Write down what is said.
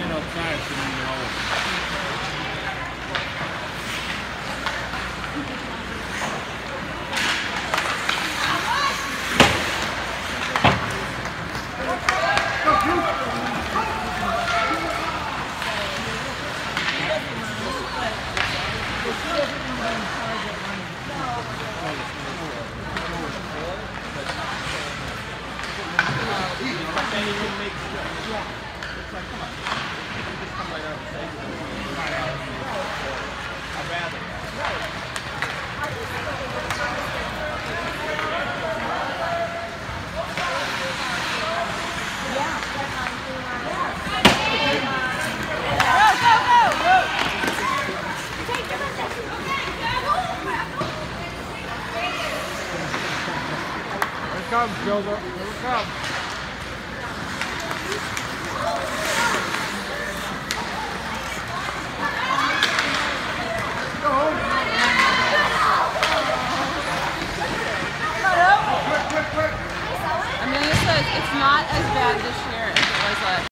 get outside so then you're all. Here it comes, Gilda. Here it comes. Amelia says it's not as bad this year as it was last